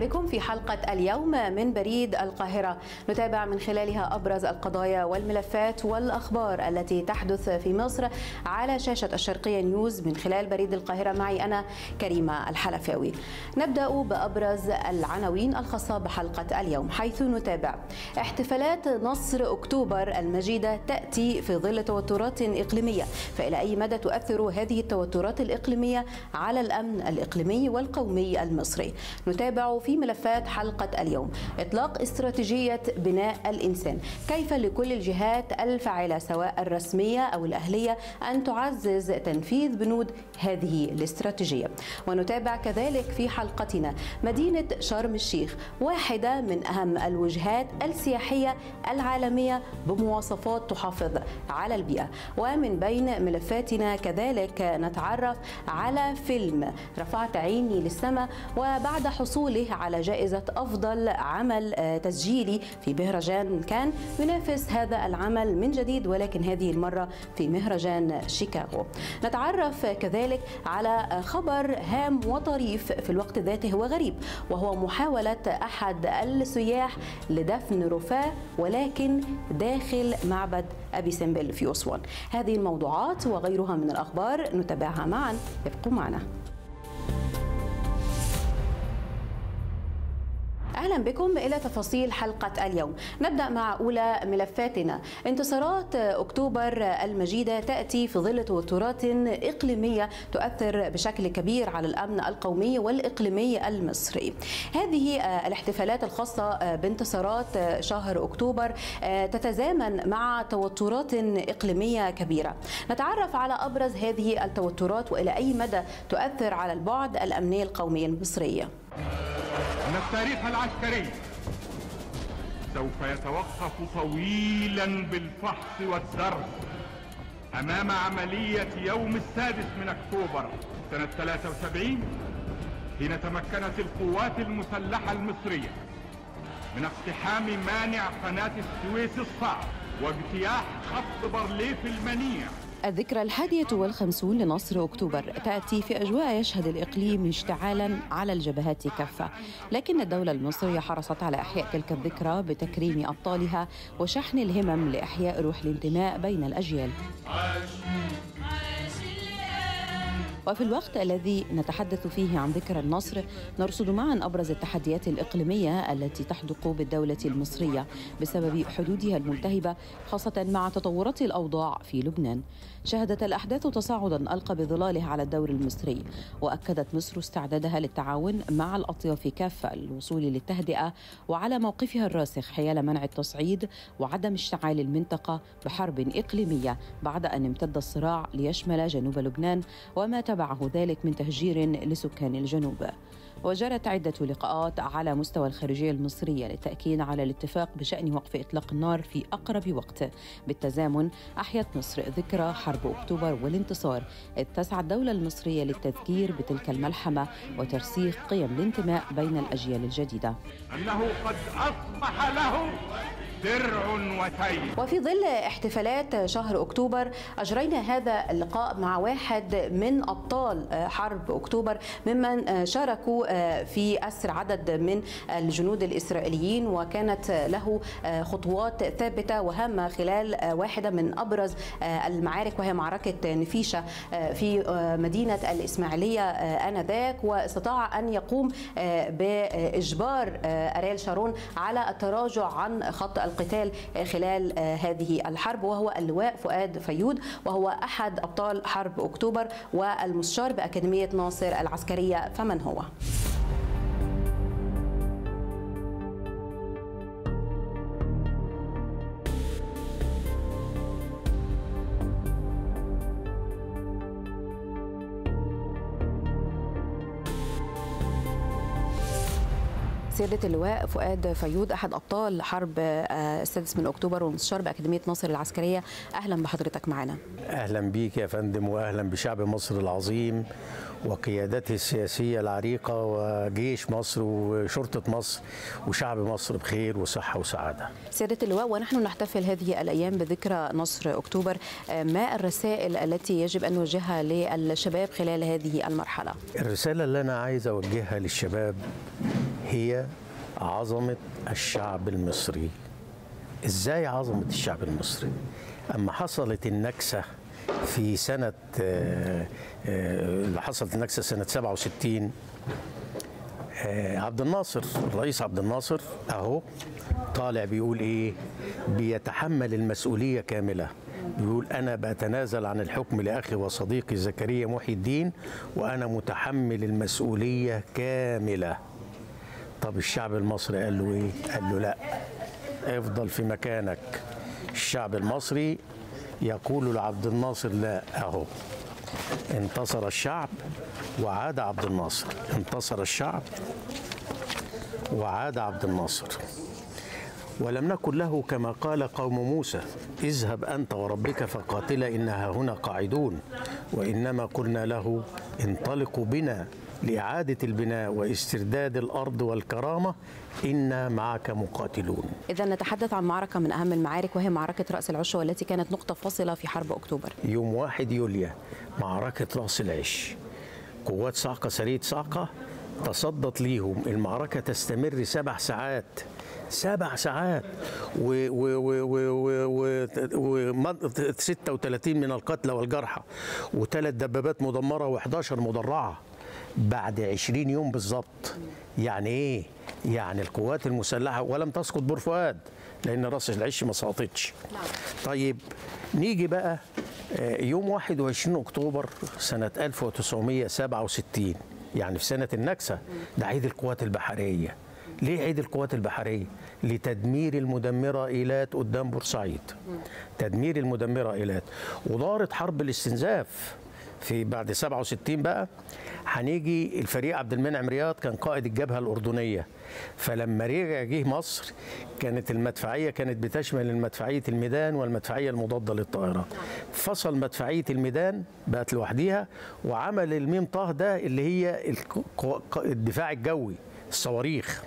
بكم في حلقة اليوم من بريد القاهرة. نتابع من خلالها أبرز القضايا والملفات والأخبار التي تحدث في مصر على شاشة الشرقية نيوز من خلال بريد القاهرة. معي أنا كريمة الحلفاوي. نبدأ بأبرز العناوين الخاصة بحلقة اليوم حيث نتابع. احتفالات نصر أكتوبر المجيدة تأتي في ظل توترات إقليمية فإلى أي مدى تؤثر هذه التوترات الإقليمية على الأمن الإقليمي والقومي المصري؟ نتابع في ملفات حلقة اليوم. إطلاق استراتيجية بناء الإنسان. كيف لكل الجهات الفاعلة سواء الرسمية أو الأهلية أن تعزز تنفيذ بنود هذه الاستراتيجية؟ ونتابع كذلك في حلقتنا مدينة شرم الشيخ واحدة من أهم الوجهات السياحية العالمية بمواصفات تحافظ على البيئة. ومن بين ملفاتنا كذلك نتعرف على فيلم رفعت عيني للسماء وبعد حصوله على جائزة أفضل عمل تسجيلي في مهرجان كان ينافس هذا العمل من جديد ولكن هذه المرة في مهرجان شيكاغو. نتعرف كذلك على خبر هام وطريف في الوقت ذاته وغريب وهو محاولة أحد السياح لدفن رفاه ولكن داخل معبد أبي سمبل في أسوان. هذه الموضوعات وغيرها من الأخبار نتابعها معا. ابقوا معنا. أهلا بكم إلى تفاصيل حلقة اليوم. نبدأ مع أولى ملفاتنا. انتصارات أكتوبر المجيدة تأتي في ظل توترات إقليمية تؤثر بشكل كبير على الأمن القومي والإقليمي المصري. هذه الاحتفالات الخاصة بانتصارات شهر أكتوبر تتزامن مع توترات إقليمية كبيرة. نتعرف على أبرز هذه التوترات وإلى أي مدى تؤثر على البعد الأمني القومي المصري. أن التاريخ العسكري سوف يتوقف طويلا بالفحص والدرس أمام عملية يوم السادس من أكتوبر سنة 73 حين تمكنت القوات المسلحة المصرية من اقتحام مانع قناة السويس الصعب واجتياح خط بارليف المنيع. الذكرى الحادية والخمسون لنصر أكتوبر تأتي في أجواء يشهد الإقليم اشتعالا على الجبهات كافة. لكن الدولة المصرية حرصت على إحياء تلك الذكرى بتكريم أبطالها وشحن الهمم لإحياء روح الانتماء بين الأجيال. وفي الوقت الذي نتحدث فيه عن ذكرى النصر نرصد معا أبرز التحديات الإقليمية التي تحدق بالدولة المصرية بسبب حدودها الملتهبة خاصة مع تطورات الأوضاع في لبنان. شهدت الأحداث تصاعدا ألقى بظلاله على الدور المصري وأكدت مصر استعدادها للتعاون مع الأطياف كافة للوصول للتهدئة وعلى موقفها الراسخ حيال منع التصعيد وعدم اشتعال المنطقة بحرب إقليمية بعد أن امتد الصراع ليشمل جنوب لبنان وما تبعه ذلك من تهجير لسكان الجنوب. وجرت عدة لقاءات على مستوى الخارجية المصرية للتأكيد على الاتفاق بشأن وقف إطلاق النار في أقرب وقت. بالتزامن أحيت مصر ذكرى حرب أكتوبر والانتصار. إذ تسعى الدولة المصرية للتذكير بتلك الملحمة وترسيخ قيم الانتماء بين الأجيال الجديدة. أنه قد أصبح له درع وسيف وفي ظل احتفالات شهر أكتوبر أجرينا هذا اللقاء مع واحد من أبطال حرب أكتوبر ممن شاركوا في أسر عدد من الجنود الإسرائيليين وكانت له خطوات ثابتة وهامه خلال واحدة من أبرز المعارك وهي معركة نفيشة في مدينة الإسماعيلية آنذاك. واستطاع أن يقوم بإجبار اريل شارون على التراجع عن خط القتال خلال هذه الحرب وهو اللواء فؤاد فيود وهو أحد أبطال حرب أكتوبر والمستشار بأكاديمية ناصر العسكرية فمن هو؟ سيادة اللواء فؤاد فيود أحد أبطال حرب السادس من أكتوبر والمستشار بأكاديمية ناصر العسكرية. أهلا بحضرتك معنا أهلا بيك يا فندم وأهلا بشعب مصر العظيم. وقيادته السياسية العريقة وجيش مصر وشرطة مصر وشعب مصر بخير وصحة وسعادة. سيادة اللواء ونحن نحتفل هذه الأيام بذكرى نصر أكتوبر. ما الرسائل التي يجب أن نوجهها للشباب خلال هذه المرحلة؟ الرسالة اللي أنا عايز أوجهها للشباب هي عظمة الشعب المصري. إزاي عظمة الشعب المصري؟ أما حصلت النكسة في سنة آه، آه، اللي حصلت النكسة سنة 67 آه، عبد الناصر الرئيس عبد الناصر أهو طالع بيقول إيه؟ بيتحمل المسؤولية كاملة. بيقول أنا بتنازل عن الحكم لأخي وصديقي زكريا محي الدين وأنا متحمل المسؤولية كاملة. طب الشعب المصري قال له إيه؟ قال له لا افضل في مكانك. الشعب المصري يقول لعبد الناصر لا أهو. انتصر الشعب وعاد عبد الناصر. انتصر الشعب وعاد عبد الناصر. ولم نكن له كما قال قوم موسى اذهب أنت وربك فقاتلا إنها هنا قاعدون. وإنما قلنا له انطلقوا بنا. لإعادة البناء واسترداد الأرض والكرامة إنا معك مقاتلون. إذا نتحدث عن معركة من أهم المعارك وهي معركة رأس العش والتي كانت نقطة فاصلة في حرب أكتوبر. يوم واحد يوليو معركة رأس العش. قوات صعقة سرية صعقة تصدت ليهم. المعركة تستمر سبع ساعات. سبع ساعات. و و و و و و و 36 من القتلى والجرحى. وثلاث دبابات مدمرة و11 مدرعة. بعد 20 يوم بالظبط. يعني إيه؟ يعني القوات المسلحة ولم تسقط بور فؤاد لأن رأس العش ما سقطتش. طيب نيجي بقى آه، يوم 21 أكتوبر سنة 1967 يعني في سنة النكسة ده عيد القوات البحرية. ليه عيد القوات البحرية؟ لتدمير المدمرة إيلات قدام بورسعيد. تدمير المدمرة إيلات. ودارت حرب الاستنزاف. في بعد 67 بقى هنيجي الفريق عبد المنعم رياض كان قائد الجبهة الأردنية. فلما رجع جه مصر كانت المدفعية كانت بتشمل المدفعية الميدان والمدفعية المضادة للطائرات. فصل مدفعية الميدان بقت لوحديها وعمل الميم طه ده اللي هي الدفاع الجوي الصواريخ.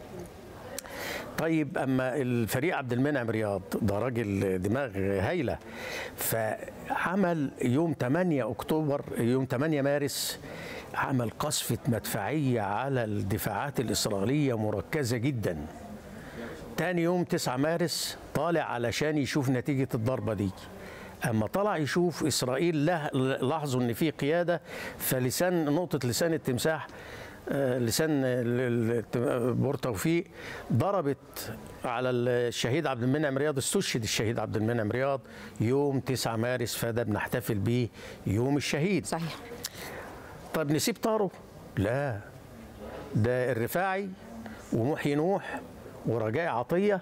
طيب أما الفريق عبد المنعم رياض ده راجل دماغ هايلة فعمل يوم 8 أكتوبر يوم 8 مارس عمل قصفة مدفعية على الدفاعات الإسرائيلية مركزة جدا. تاني يوم 9 مارس طالع علشان يشوف نتيجة الضربة دي. أما طلع يشوف إسرائيل لاحظوا إن في قيادة فلسان نقطة لسان التمساح لسان بور توفيق ضربت على الشهيد عبد المنعم رياض استشهد الشهيد عبد المنعم رياض يوم 9 مارس فده بنحتفل بيه يوم الشهيد. صحيح. طب نسيب طارو لا. ده الرفاعي ومحيي نوح ورجاء عطية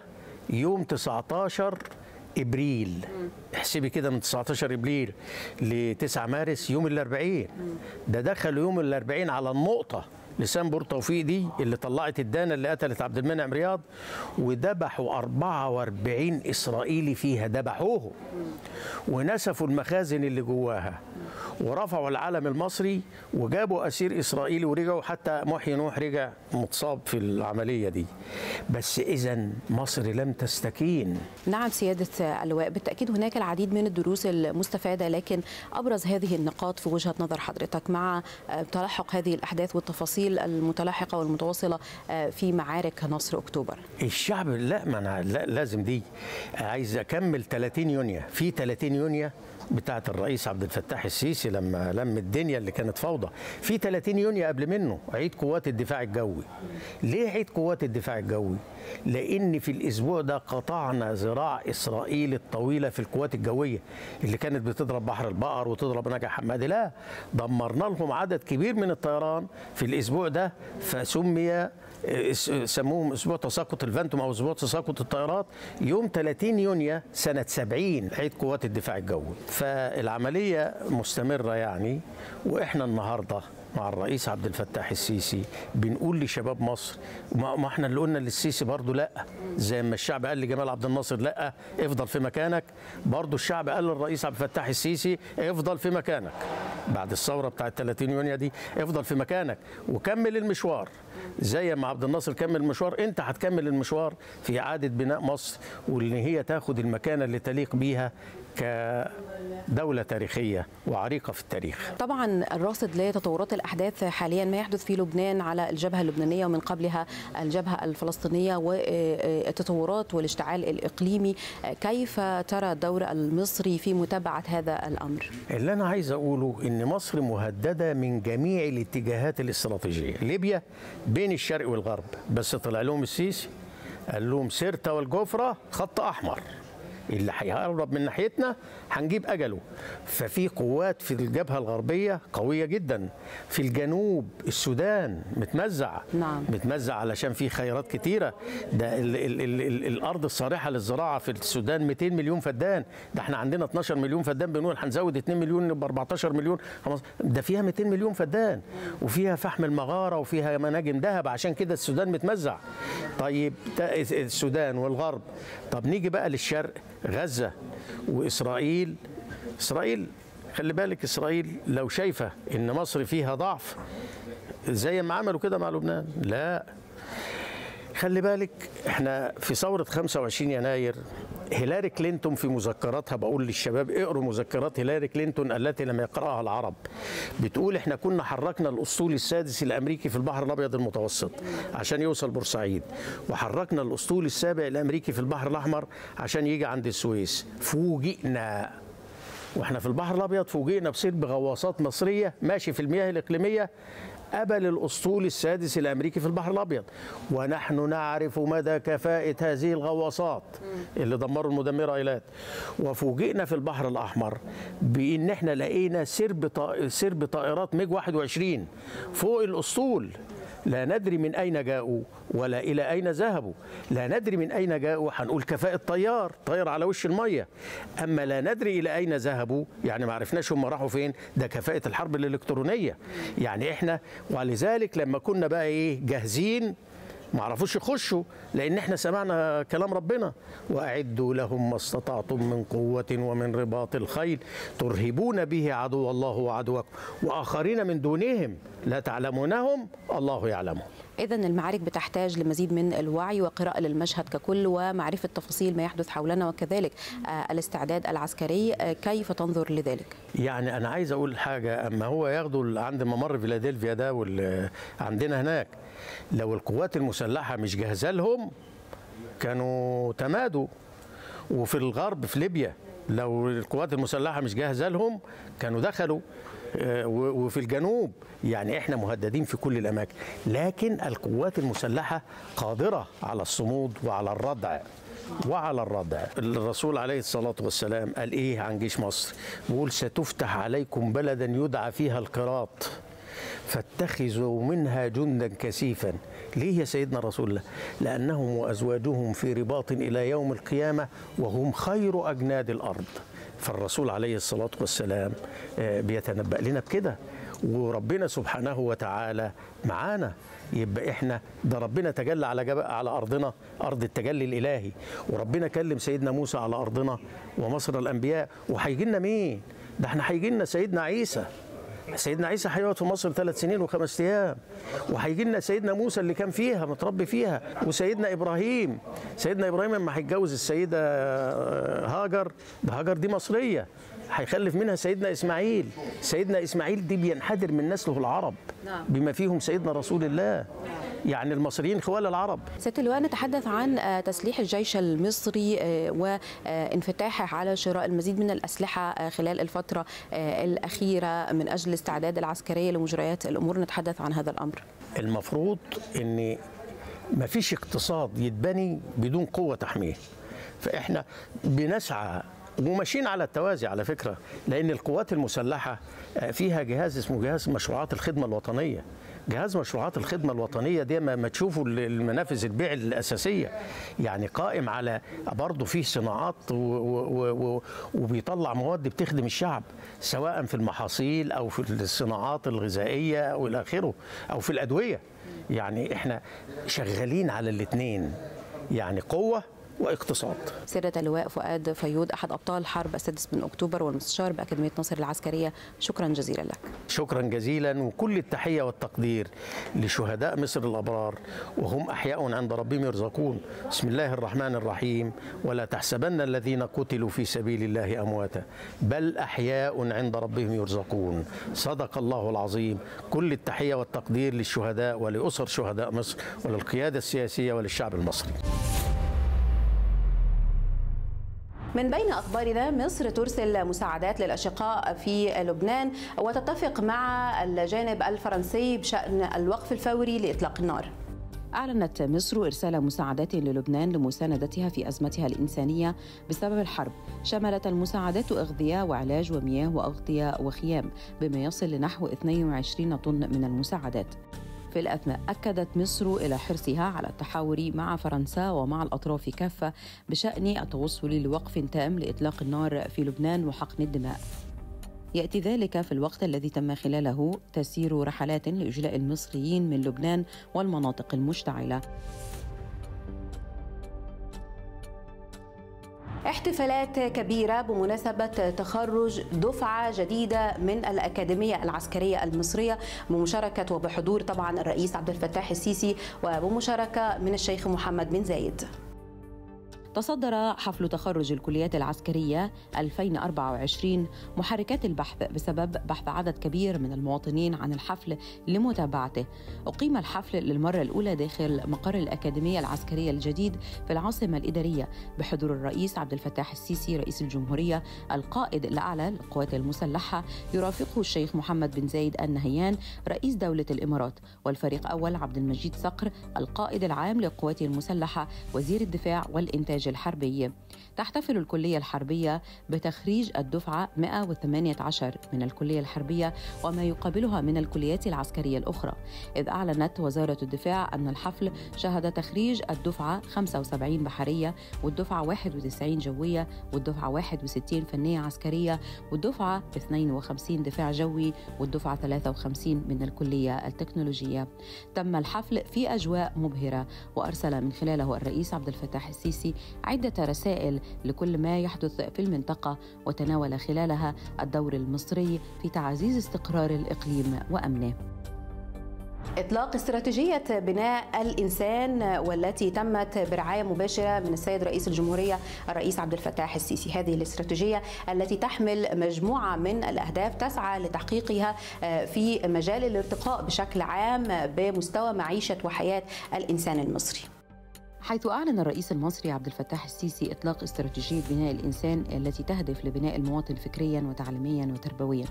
يوم 19 إبريل. احسبي كده من 19 إبريل ل 9 مارس يوم الأربعين. ده دخلوا يوم الأربعين على النقطة. لسان بور توفيق دي اللي طلعت الدانة اللي قتلت عبد المنعم رياض وذبحوا 44 إسرائيلي فيها ذبحوهم. ونسفوا المخازن اللي جواها. ورفعوا العلم المصري وجابوا أسير إسرائيلي ورجعوا حتى محيي نوح رجع متصاب في العملية دي. بس اذا مصر لم تستكين. نعم سيادة اللواء بالتأكيد هناك العديد من الدروس المستفادة لكن أبرز هذه النقاط في وجهة نظر حضرتك مع آه، تلاحق هذه الأحداث والتفاصيل المتلاحقة والمتواصلة آه، في معارك نصر أكتوبر. الشعب لا ما أنا لا لازم دي. عايز أكمل 30 يونيو في 30 يونيو بتاعه الرئيس عبد الفتاح السيسي لما لم الدنيا اللي كانت فوضى. في 30 يونيو قبل منه عيد قوات الدفاع الجوي. ليه عيد قوات الدفاع الجوي؟ لأن في الأسبوع ده قطعنا ذراع إسرائيل الطويلة في القوات الجوية اللي كانت بتضرب بحر البقر وتضرب نجع حمادي. لا دمرنا لهم عدد كبير من الطيران في الأسبوع ده فسمي سموهم أسبوع تساقط الفانتوم أو أسبوع تساقط الطائرات يوم 30 يونيو سنة 70 عيد قوات الدفاع الجوي. فالعملية مستمرة يعني وإحنا النهارده مع الرئيس عبد الفتاح السيسي بنقول لشباب مصر ما إحنا اللي قلنا للسيسي برضو لأ زي ما الشعب قال لجمال عبد الناصر لأ افضل في مكانك. برضو الشعب قال للرئيس عبد الفتاح السيسي افضل في مكانك. بعد الثورة بتاعت 30 يونيو دي افضل في مكانك وكمل المشوار. زي ما عبد الناصر كمل المشوار انت هتكمل المشوار في إعادة بناء مصر وإن هي تاخد المكانة اللي تليق بيها كدولة تاريخية وعريقة في التاريخ. طبعا الراصد لتطورات الأحداث حاليا ما يحدث في لبنان على الجبهة اللبنانية ومن قبلها الجبهة الفلسطينية والتطورات والاشتعال الإقليمي. كيف ترى الدور المصري في متابعة هذا الأمر؟ اللي أنا عايز أقوله إن مصر مهددة من جميع الاتجاهات الاستراتيجية. ليبيا بين الشرق والغرب. بس طلع لهم السيسي قال لهم سيرتا والجفرة خط أحمر. اللي هيقرب من ناحيتنا هنجيب أجله. ففي قوات في الجبهة الغربية قوية جدا. في الجنوب السودان متمزع. نعم. متمزع علشان في خيرات كتيرة. ده ال ال ال ال الأرض الصالحه للزراعة في السودان 200 مليون فدان. ده إحنا عندنا 12 مليون فدان بنقول هنزود 2 مليون ب 14 مليون. ده فيها 200 مليون فدان. وفيها فحم المغارة وفيها مناجم ذهب. عشان كده السودان متمزع. طيب السودان والغرب. طب نيجي بقى للشرق غزة وإسرائيل. إسرائيل خلي بالك إسرائيل لو شايفة إن مصر فيها ضعف زي ما عملوا كده مع لبنان لا. خلي بالك إحنا في ثورة 25 يناير هيلاري كلينتون في مذكراتها بقول للشباب اقروا مذكرات هيلاري كلينتون التي لم يقرأها العرب. بتقول إحنا كنا حركنا الأسطول السادس الأمريكي في البحر الأبيض المتوسط عشان يوصل بورسعيد وحركنا الأسطول السابع الأمريكي في البحر الأحمر عشان يجي عند السويس. فوجئنا. وإحنا في البحر الأبيض فوجئنا بسرب غواصات مصرية ماشي في المياه الإقليمية قبل الاسطول السادس الأمريكي في البحر الأبيض. ونحن نعرف مدى كفاءة هذه الغواصات اللي دمروا المدمرة إيلات. وفوجئنا في البحر الأحمر بإن إحنا لقينا سرب طا- سرب طائرات ميج 21 فوق الأسطول. لا ندري من أين جاءوا ولا إلى أين ذهبوا. لا ندري من أين جاءوا هنقول كفاءة طيار طير على وش المية. أما لا ندري إلى أين ذهبوا يعني ما عرفناش هم راحوا فين ده كفاءة الحرب الإلكترونية. يعني إحنا ولذلك لما كنا بقى إيه جاهزين ما عرفوش يخشوا لأن إحنا سمعنا كلام ربنا. وأعدوا لهم ما استطعتم من قوة ومن رباط الخيل ترهبون به عدو الله وعدوكم. وآخرين من دونهم لا تعلمونهم الله يعلمهم. إذا المعارك بتحتاج لمزيد من الوعي وقراءة للمشهد ككل ومعرفة تفاصيل ما يحدث حولنا وكذلك آه، الاستعداد العسكري آه، كيف تنظر لذلك؟ يعني أنا عايز أقول حاجة أما هو ياخدوا عند ممر فيلادلفيا ده وال- عندنا هناك لو القوات المسلحة مش جاهزة لهم كانوا تمادوا وفي الغرب في ليبيا لو القوات المسلحة مش جاهزة لهم كانوا دخلوا وفي الجنوب. يعني إحنا مهددين في كل الأماكن. لكن القوات المسلحة قادرة على الصمود وعلى الردع. وعلى الردع. الرسول عليه الصلاة والسلام قال إيه عن جيش مصر؟ بيقول ستفتح عليكم بلدا يدعى فيها القراط. فاتخذوا منها جندا كثيفا. ليه يا سيدنا رسول الله؟ لأنهم وأزواجهم في رباط إلى يوم القيامة وهم خير أجناد الأرض. فالرسول عليه الصلاة والسلام آه، بيتنبأ لنا بكده. وربنا سبحانه وتعالى معانا. يبقى إحنا ده ربنا تجلى على جبل على أرضنا أرض التجلي الإلهي. وربنا كلم سيدنا موسى على أرضنا ومصر الأنبياء. وهيجي لنا مين؟ ده إحنا هيجي لنا سيدنا عيسى. سيدنا عيسى هيقعد في مصر ثلاث سنين وخمس أيام. وهيجي لنا سيدنا موسى اللي كان فيها متربي فيها. وسيدنا إبراهيم. سيدنا إبراهيم لما هيتجوز السيدة هاجر. ده هاجر دي مصرية. هيخلف منها سيدنا إسماعيل. سيدنا إسماعيل دي بينحدر من نسله العرب نعم. بما فيهم سيدنا رسول الله. يعني المصريين خوال العرب. سيادة اللواء نتحدث عن آه، تسليح الجيش المصري آه، وانفتاحه على شراء المزيد من الأسلحة آه، خلال الفترة الأخيرة من أجل الاستعداد العسكري لمجريات الأمور. نتحدث عن هذا الأمر. المفروض إن ما فيش اقتصاد يتبني بدون قوة تحميه فإحنا بنسعى وماشيين على التوازي على فكرة لأن القوات المسلحة آه، فيها جهاز اسمه جهاز مشروعات الخدمة الوطنية. جهاز مشروعات الخدمة الوطنية دي ما تشوفوا ال- المنافذ البيع الأساسية. يعني قائم على برضه فيه صناعات وبيطلع مواد بتخدم الشعب سواء في المحاصيل أو في الصناعات الغذائية أو إلى آخره أو في الأدوية. يعني إحنا شغالين على الاثنين يعني قوة واقتصاد. سيادة اللواء فؤاد فيود أحد أبطال حرب السادس من أكتوبر والمستشار بأكاديمية ناصر العسكرية. شكرا جزيلا لك. شكرا جزيلا وكل التحية والتقدير لشهداء مصر الأبرار وهم أحياء عند ربهم يرزقون. بسم الله الرحمن الرحيم. ولا تحسبن الذين قتلوا في سبيل الله أمواتا بل أحياء عند ربهم يرزقون. صدق الله العظيم. كل التحية والتقدير للشهداء ولأسر شهداء مصر وللقيادة السياسية وللشعب المصري. من بين أخبارنا مصر ترسل مساعدات للأشقاء في لبنان وتتفق مع الجانب الفرنسي بشأن الوقف الفوري لإطلاق النار. أعلنت مصر إرسال مساعدات للبنان لمساندتها في أزمتها الإنسانية بسبب الحرب. شملت المساعدات أغذية وعلاج ومياه وأغطية وخيام بما يصل لنحو 22 طن من المساعدات. في الأثناء أكدت مصر إلى حرصها على التحاور مع فرنسا ومع الأطراف كافة بشأن التوصل لوقف تام لإطلاق النار في لبنان وحقن الدماء. يأتي ذلك في الوقت الذي تم خلاله تسير رحلات لإجلاء المصريين من لبنان والمناطق المشتعلة. احتفالات كبيرة بمناسبة تخرج دفعة جديدة من الأكاديمية العسكرية المصرية بمشاركة وبحضور طبعا الرئيس عبد الفتاح السيسي وبمشاركة من الشيخ محمد بن زايد. تصدر حفل تخرج الكليات العسكرية 2024 محركات البحث بسبب بحث عدد كبير من المواطنين عن الحفل لمتابعته. أقيم الحفل للمرة الأولى داخل مقر الأكاديمية العسكرية الجديد في العاصمة الإدارية بحضور الرئيس عبد الفتاح السيسي رئيس الجمهورية القائد الأعلى للقوات المسلحة يرافقه الشيخ محمد بن زايد النهيان رئيس دولة الإمارات والفريق أول عبد المجيد صقر القائد العام للقوات المسلحة وزير الدفاع والإنتاج الحربي. تحتفل الكلية الحربية بتخريج الدفعة 118 من الكلية الحربية وما يقابلها من الكليات العسكرية الأخرى. إذ أعلنت وزارة الدفاع أن الحفل شهد تخريج الدفعة 75 بحرية والدفعة 91 جوية والدفعة 61 فنية عسكرية والدفعة 52 دفاع جوي والدفعة 53 من الكلية التكنولوجية. تم الحفل في أجواء مبهرة وأرسل من خلاله الرئيس عبد الفتاح السيسي عدة رسائل لكل ما يحدث في المنطقة وتناول خلالها الدور المصري في تعزيز استقرار الإقليم وأمنه. إطلاق استراتيجية بناء الإنسان والتي تمت برعاية مباشرة من السيد رئيس الجمهورية الرئيس عبد الفتاح السيسي. هذه الاستراتيجية التي تحمل مجموعة من الأهداف تسعى لتحقيقها في مجال الارتقاء بشكل عام بمستوى معيشة وحياة الإنسان المصري. حيث أعلن الرئيس المصري عبد الفتاح السيسي إطلاق استراتيجية بناء الإنسان التي تهدف لبناء المواطن فكريا وتعليميا وتربويا.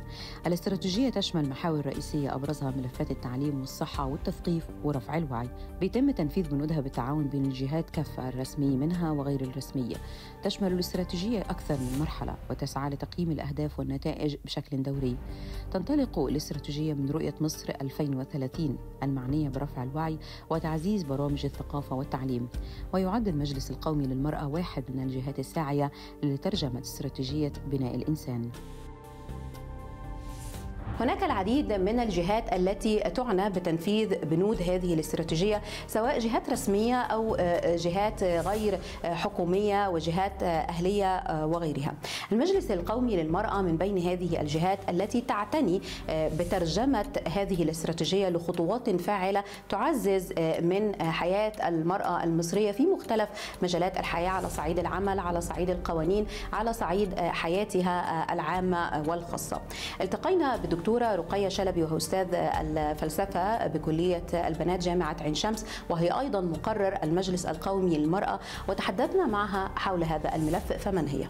الاستراتيجية تشمل محاور رئيسية أبرزها ملفات التعليم والصحة والتثقيف ورفع الوعي. بيتم تنفيذ بنودها بالتعاون بين الجهات كافة الرسمية منها وغير الرسمية. تشمل الاستراتيجية أكثر من مرحلة وتسعى لتقييم الأهداف والنتائج بشكل دوري. تنطلق الاستراتيجية من رؤية مصر 2030 المعنية برفع الوعي وتعزيز برامج الثقافة والتعليم. ويعد المجلس القومي للمرأة واحد من الجهات الساعية لترجمة استراتيجية بناء الإنسان هناك العديد من الجهات التي تعنى بتنفيذ بنود هذه الاستراتيجية سواء جهات رسمية أو جهات غير حكومية وجهات أهلية وغيرها. المجلس القومي للمرأة من بين هذه الجهات التي تعتني بترجمة هذه الاستراتيجية لخطوات فاعلة تعزز من حياة المرأة المصرية في مختلف مجالات الحياة على صعيد العمل، على صعيد القوانين، على صعيد حياتها العامة والخاصة. التقينا بالدكتور الدكتورة رقية شلبي وهي أستاذ الفلسفة بكلية البنات جامعة عين شمس وهي أيضا مقرر المجلس القومي للمرأة وتحدثنا معها حول هذا الملف فمن هي؟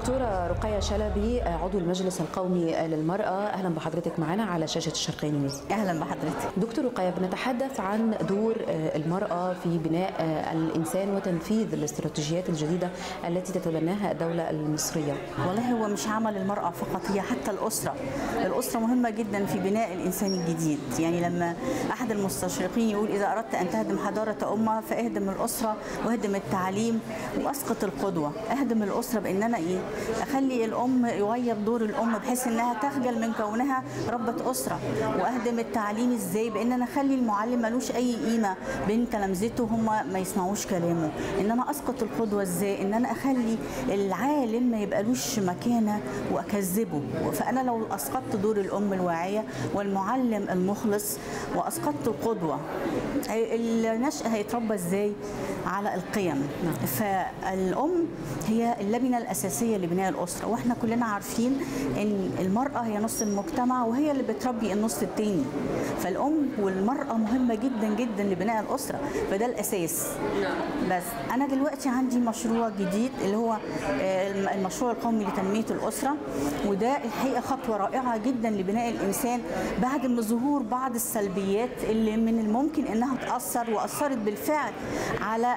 دكتورة رقية شلبي عضو المجلس القومي للمرأة. أهلا بحضرتك معنا على شاشة الشرقية نيوز. أهلا بحضرتك. دكتور رقية بنتحدث عن دور المرأة في بناء الإنسان وتنفيذ الاستراتيجيات الجديدة التي تتبناها الدولة المصرية. والله هو مش عمل المرأة فقط هي حتى الأسرة. الأسرة مهمة جدا في بناء الإنسان الجديد. يعني لما أحد المستشرقين يقول إذا أردت أن تهدم حضارة أمة فاهدم الأسرة واهدم التعليم وأسقط القدوة. اهدم الأسرة بأن أنا إيه؟ أخلي الأم يغيب دور الأم بحيث إنها تخجل من كونها ربة أسرة وأهدم التعليم إزاي؟ بأن أنا أخلي المعلم ملوش أي قيمة. بين تلامذته هم ما يسمعوش كلامه. إن أنا أسقط القدوة إزاي؟ إن أنا أخلي العالم ما يبقالوش مكانة وأكذبه. فأنا لو أسقطت دور الأم الواعية والمعلم المخلص وأسقطت القدوة النشء هيتربى إزاي؟ على القيم. فالأم هي اللبنة الأساسية لبناء الأسرة وإحنا كلنا عارفين إن المرأة هي نص المجتمع وهي اللي بتربي النص التاني. فالأم والمرأة مهمة جدا جدا لبناء الأسرة فده الأساس. بس أنا دلوقتي عندي مشروع جديد اللي هو آه، المشروع القومي لتنمية الأسرة وده الحقيقة خطوة رائعة جدا لبناء الإنسان بعد ما ظهور بعض السلبيات اللي من الممكن إنها تأثر وأثرت بالفعل على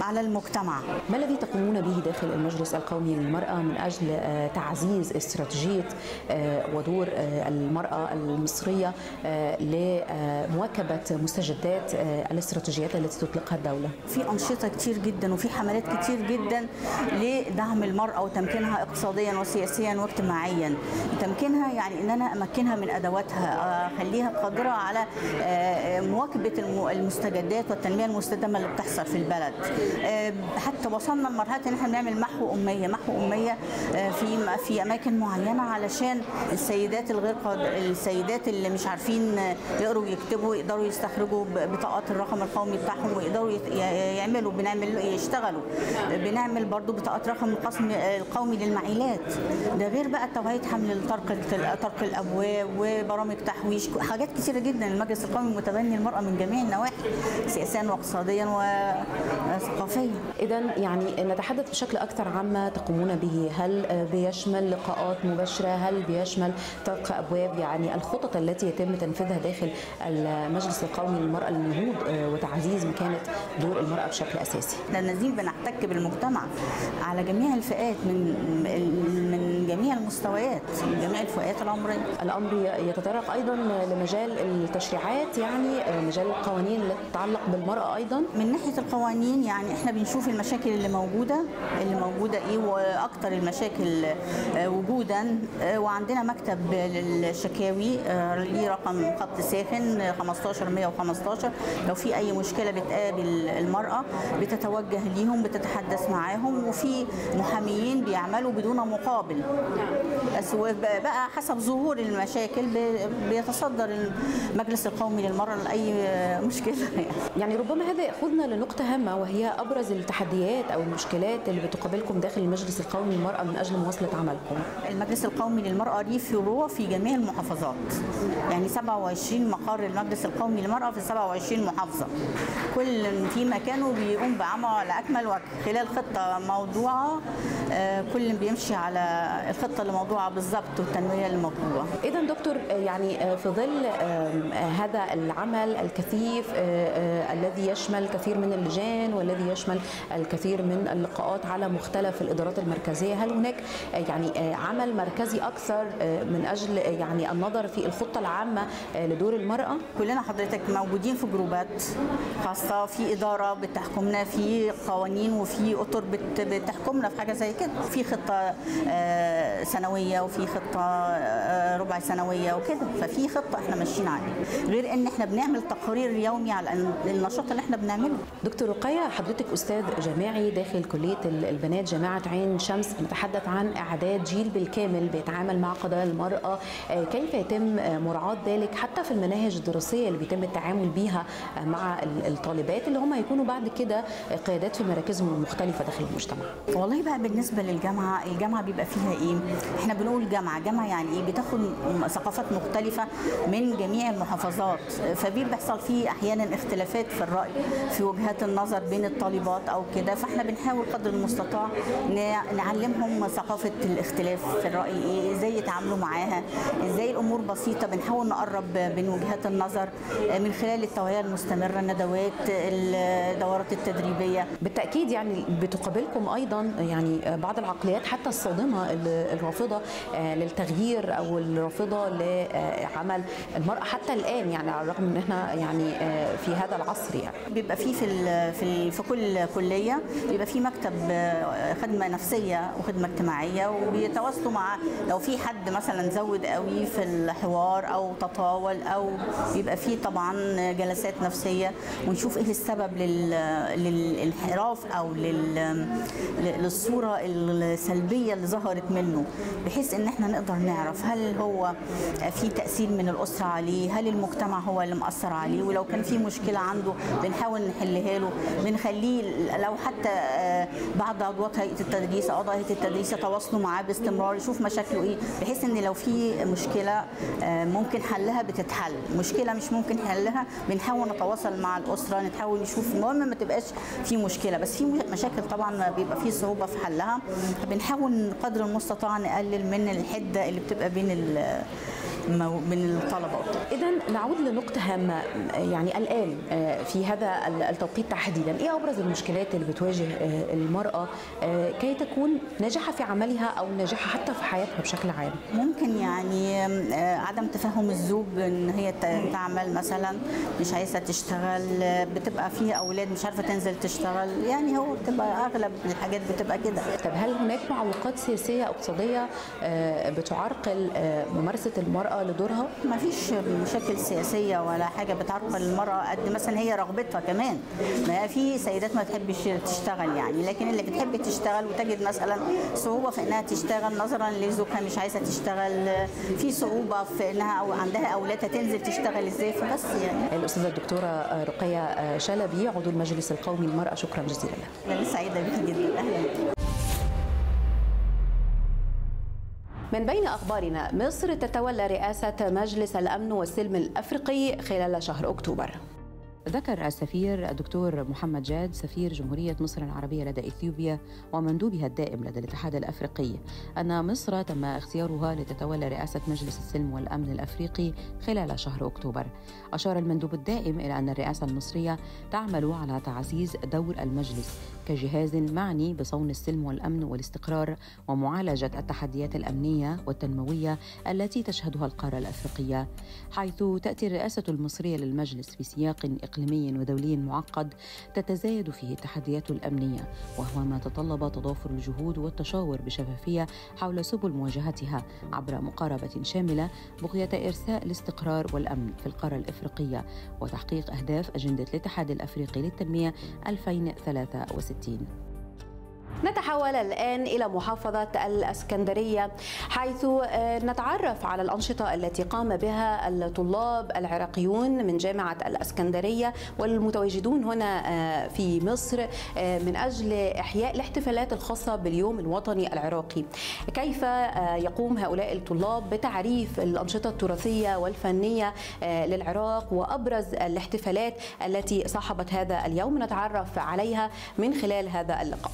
على المجتمع ما الذي تقومون به داخل المجلس القومي للمرأة من أجل آه، تعزيز استراتيجية آه، ودور آه، المرأة المصرية لمواكبة مستجدات الاستراتيجيات التي تطلقها الدولة؟ في أنشطة كتير جدا وفي حملات كتير جدا لدعم المرأة وتمكينها اقتصاديا وسياسيا واجتماعيا تمكينها يعني إن أنا أمكنها من أدواتها أخليها قادرة على مواكبة الم- المستجدات والتنمية المستدامة اللي بتحصل في البلد. حتى وصلنا لمرحلة إن إحنا بنعمل محو أمية محو أمية آه، في في أماكن معينة علشان السيدات الغير قاد... السيدات اللي مش عارفين يقروا ويكتبوا يقدروا يستخرجوا بطاقات الرقم القومي بتاعهم ويقدروا يعملوا بنعمل يشتغلوا. بنعمل برضو بطاقات رقم القسم القومي للمعيلات. ده غير بقى توعيه حمل طرق طرق الأبواب وبرامج تحويش حاجات كثيره جدا. المجلس القومي متبني المرأة من جميع النواحي سياسيا واقتصاديا وثقافيا. إذا يعني نتحدث بشكل أكثر عما تقومون به، هل بيشمل لقاءات مباشرة؟ هل بيشمل طرق أبواب؟ يعني الخطط التي يتم تنفيذها داخل المجلس القومي للمرأة للنهوض آه، وتعزيز مكانة دور المرأة بشكل. إحنا نازلين بنحتك بالمجتمع على جميع الفئات من من جميع المستويات جميع الفئات العمرية. الأمر يتطرق أيضا لمجال التشريعات يعني آه، مجال القوانين التي تتعلق بالمرأة أيضا. من ناحية القوانين يعني إحنا بنشوف المشاكل اللي موجودة اللي موجودة إيه وأكتر المشاكل آه، وجودا. آه، وعندنا مكتب للشكاوي ليه رقم خط ساخن آه، 15115 لو في أي مشكلة بتقابل المرأة بتتوجه ليهم بتتحدث معاهم. وفي محاميين بيعملوا بدون مقابل. بس بقى حسب ظهور المشاكل بيتصدر المجلس القومي للمراه لأي مشكلة يعني. يعني ربما هذا يأخذنا لنقطة هامة وهي أبرز التحديات أو المشكلات اللي بتقابلكم داخل المجلس القومي للمرأة من أجل مواصلة عملكم. المجلس القومي للمرأة ليه فروع في جميع المحافظات يعني 27 مقر المجلس القومي للمرأة في 27 محافظة كل في مكانه بيقوم بعمل على أكمل وجه خلال خطة موضوعة آه، كل بيمشي على موضوعة بالظبط والتنمية اللي مطلوبة إذا دكتور آه، يعني آه، في ظل آه، هذا العمل الكثيف الذي يشمل كثير من اللجان والذي يشمل الكثير من اللقاءات على مختلف الإدارات المركزية هل هناك يعني عمل مركزي أكثر آه، من أجل آه، يعني النظر في الخطة العامة آه، لدور المرأة؟ كلنا حضرتك موجودين في جروبات خاصة في إدارة بتحكمنا في قوانين وفي أطر بت- بتحكمنا في حاجة زي كده في خطة سنوية وفي خطة آه، ربع سنوية وكده. ففي خطة إحنا ماشيين عليها. غير إن إحنا بنعمل تقرير يومي على الن- النشاط اللي إحنا بنعمله. دكتور رقية حضرتك أستاذ جامعي داخل كلية ال- البنات جامعة عين شمس نتحدث عن إعداد جيل بالكامل بيتعامل مع قضايا المرأة آه، كيف يتم آه، مراعاة ذلك حتى في المناهج الدراسية اللي بيتم التعامل بيها مع ال- الطالبات اللي هم هيكونوا بعد كده قيادات في مراكزهم المختلفة داخل المجتمع؟ والله بقى بالنسبة للجامعة الجامعة بيبقى فيها إيه إحنا بنقول جامعة. جامعة يعني إيه؟ بتاخد ثقافات مختلفة من جميع المحافظات. فبيحصل فيه أحيانا اختلافات في الرأي في وجهات النظر بين الطالبات أو كده. فإحنا بنحاول قدر المستطاع نعلمهم ثقافة الاختلاف في الرأي إيه؟ إزاي يتعاملوا معاها؟ إزاي الأمور بسيطة؟ بنحاول نقرب بين وجهات النظر من خلال التوعية المستمرة الندوات الدورات التدريبية. بالتأكيد يعني بتقابلكم أيضا يعني بعض العقليات حتى الصادمة اللي الرافضة للتغيير أو الرافضة لعمل المرأة حتى الآن يعني على الرغم إن إحنا يعني في هذا العصر يعني. بيبقى في في في كل كلية بيبقى في مكتب خدمة نفسية وخدمة اجتماعية وبيتواصلوا مع لو في حد مثلا زود قوي في الحوار أو تطاول أو بيبقى في طبعا جلسات نفسية ونشوف إيه السبب لل... للانحراف أو لل... للصورة السلبية اللي ظهرت منه بحيث إن إحنا نقدر نعرف هل هو في تأثير من الأسرة عليه هل المجتمع هو اللي مأثر عليه ولو كان في مشكلة عنده بنحاول نحلها له بنخليه لو حتى بعض عضوات هيئة التدريس أو هيئة التدريس يتواصلوا معاه باستمرار يشوف مشاكله إيه بحيث إن لو في مشكلة ممكن حلها بتتحل مشكلة مش ممكن حلها بنحاول نتواصل مع الأسرة نحاول نشوف المهم ما تبقاش في مشكلة بس في مشاكل طبعا بيبقى في صعوبة في حلها بنحاول قدر المستطاع نقلل من الحدة اللي بتبقى بين من الطلبة. إذا نعود لنقطة هامة يعني الآن في هذا التوقيت تحديدا إيه أبرز المشكلات اللي بتواجه المرأة كي تكون ناجحة في عملها أو ناجحة حتى في حياتها بشكل عام؟ ممكن يعني عدم تفهم الزوج إن هي تعمل مثلا مش عايزة تشتغل بتبقى فيها أولاد مش عارفة تنزل تشتغل. يعني هو بتبقى أغلب الحاجات بتبقى كده. طب هل هناك معوقات سياسية أقتصادية بتعرقل ممارسة المرأة لدورها؟ ما فيش مشاكل سياسية ولا حاجة بتعرقل المرأة قد مثلا هي رغبتها كمان. ما في سيدات ما تحبش تشتغل يعني. لكن اللي بتحب تشتغل وتجد مثلا صعوبة في إنها تشتغل نظرا لزوجها مش عايزة تشتغل في صعوبة في إنها أو عندها اولادها تنزل تشتغل إزاي؟ فبس يعني. الأستاذة الدكتورة رقية شلبي عضو المجلس القومي للمرأة. شكرا جزيلا لك. أنا سعيدة بك جدا. أهلا. من بين أخبارنا مصر تتولى رئاسة مجلس الأمن والسلم الأفريقي خلال شهر أكتوبر. ذكر السفير الدكتور محمد جاد سفير جمهورية مصر العربية لدى إثيوبيا ومندوبها الدائم لدى الاتحاد الأفريقي أن مصر تم اختيارها لتتولى رئاسة مجلس السلم والأمن الأفريقي خلال شهر أكتوبر. أشار المندوب الدائم إلى أن الرئاسة المصرية تعمل على تعزيز دور المجلس كجهاز معني بصون السلم والأمن والاستقرار ومعالجة التحديات الأمنية والتنموية التي تشهدها القارة الأفريقية حيث تأتي الرئاسة المصرية للمجلس في سياق إقليمي ودولي معقد تتزايد فيه التحديات الأمنية وهو ما تطلب تضافر الجهود والتشاور بشفافية حول سبل مواجهتها عبر مقاربة شاملة بغية إرساء الاستقرار والأمن في القارة الأفريقية وتحقيق أهداف أجندة الاتحاد الأفريقي للتنمية 2063金 نتحول الآن إلى محافظة الأسكندرية حيث نتعرف على الأنشطة التي قام بها الطلاب العراقيون من جامعة الأسكندرية والمتواجدون هنا في مصر من أجل إحياء الاحتفالات الخاصة باليوم الوطني العراقي. كيف يقوم هؤلاء الطلاب بتعريف الأنشطة التراثية والفنية للعراق وأبرز الاحتفالات التي صاحبت هذا اليوم؟ نتعرف عليها من خلال هذا اللقاء.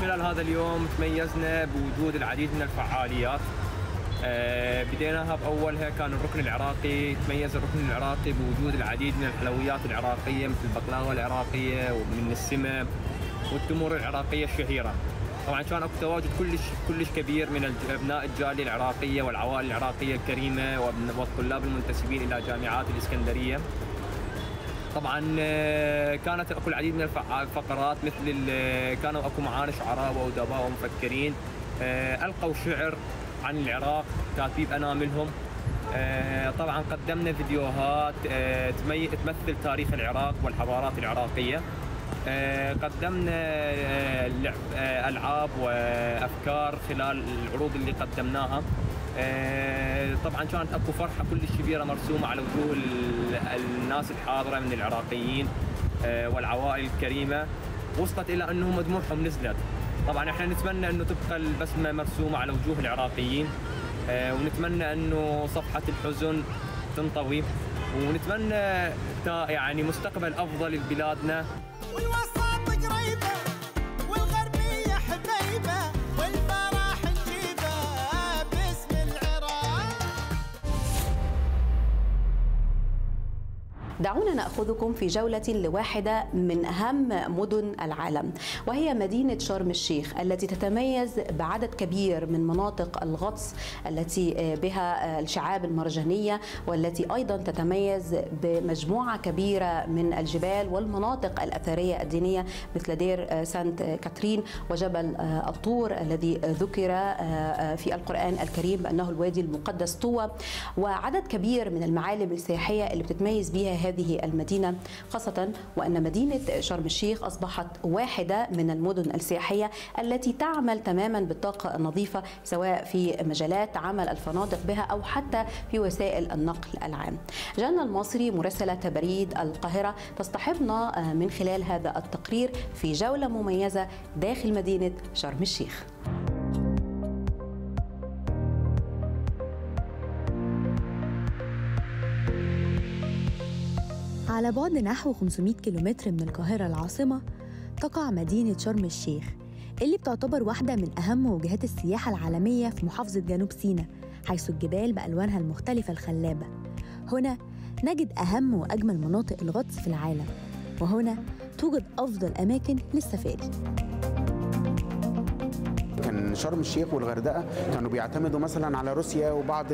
خلال هذا اليوم تميزنا بوجود العديد من الفعاليات. بديناها باولها كان الركن العراقي تميز الركن العراقي بوجود العديد من الحلويات العراقية مثل البقلاوة العراقية ومن السمة والتمور العراقية الشهيرة. طبعا كان أكو تواجد كلش كلش كبير من أبناء الجالية العراقية والعوائل العراقية الكريمة والطلاب المنتسبين إلى جامعات الإسكندرية. طبعا آه، كانت أكو العديد من الفقرات مثل ال- كانوا أكو معانا شعراء وادباء ومفكرين آه، ألقوا شعر عن العراق كاتبين اناملهم آه، طبعا قدمنا فيديوهات آه، تمثل تاريخ العراق والحضارات العراقية. آه، قدمنا ألعاب وأفكار خلال العروض اللي قدمناها. طبعا كانت أكو فرحة كلش كبيرة مرسومة على وجوه ال- الناس الحاضرة من العراقيين والعوائل الكريمة. وصلت إلى أنه دموعهم نزلت. طبعا إحنا نتمنى إنه تبقى البسمة مرسومة على وجوه العراقيين آه، ونتمنى إنه صفحة الحزن تنطوي ونتمنى يعني مستقبل أفضل لبلادنا. قريبة. دعونا نأخذكم في جولة لواحدة من أهم مدن العالم وهي مدينة شرم الشيخ التي تتميز بعدد كبير من مناطق الغطس التي بها الشعاب المرجانية والتي أيضا تتميز بمجموعة كبيرة من الجبال والمناطق الأثرية الدينية مثل دير سانت كاترين وجبل الطور الذي ذكر في القرآن الكريم بأنه الوادي المقدس طوى. وعدد كبير من المعالم السياحية اللي بتتميز بها هذه المدينة خاصة وأن مدينة شرم الشيخ أصبحت واحدة من المدن السياحية التي تعمل تماما بالطاقة النظيفة سواء في مجالات عمل الفنادق بها أو حتى في وسائل النقل العام. جنة المصري مراسلة بريد القاهرة تصطحبنا من خلال هذا التقرير في جولة مميزة داخل مدينة شرم الشيخ. على بعد نحو 500 كيلومتر من القاهرة العاصمة تقع مدينة شرم الشيخ اللي بتعتبر واحدة من أهم وجهات السياحة العالمية في محافظة جنوب سيناء حيث الجبال بألوانها المختلفة الخلابة. هنا نجد أهم وأجمل مناطق الغطس في العالم وهنا توجد أفضل أماكن للسفاري. كان شرم الشيخ والغردقة كانوا بيعتمدوا مثلا على روسيا وبعض